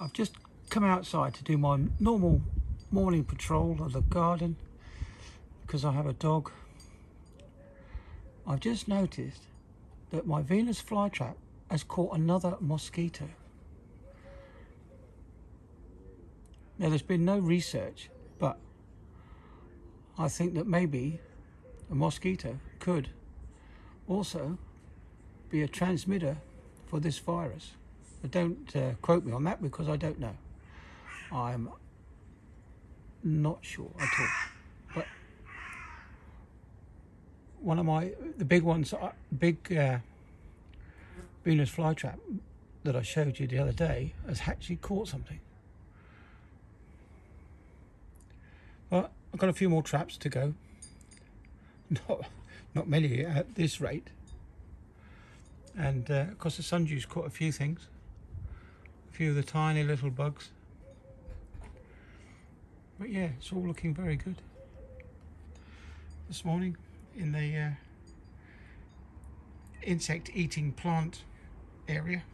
I've just come outside to do my normal morning patrol of the garden because I have a dog. I've just noticed that my Venus flytrap has caught another mosquito. Now there's been no research, but I think that maybe a mosquito could also be a transmitter for this virus. But don't uh, quote me on that because I don't know. I'm not sure at all. But one of my the big ones, uh, big uh, Venus flytrap that I showed you the other day has actually caught something. But I've got a few more traps to go. Not, not many at this rate. And uh, of course the sundews caught a few things. A few of the tiny little bugs. But yeah, it's all looking very good. This morning in the uh, insect eating plant area